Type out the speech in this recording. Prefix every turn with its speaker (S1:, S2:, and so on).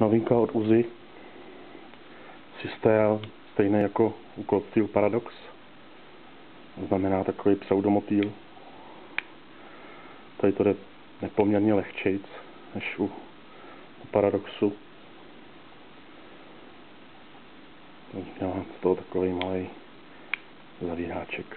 S1: Novinka od Uzi. Systém stejný jako u Cloptil Paradox. Znamená takový pseudomotýl. Tady to jde nepoměrně lehčejc než u, u Paradoxu. Dělám z toho takový malý zavíráček.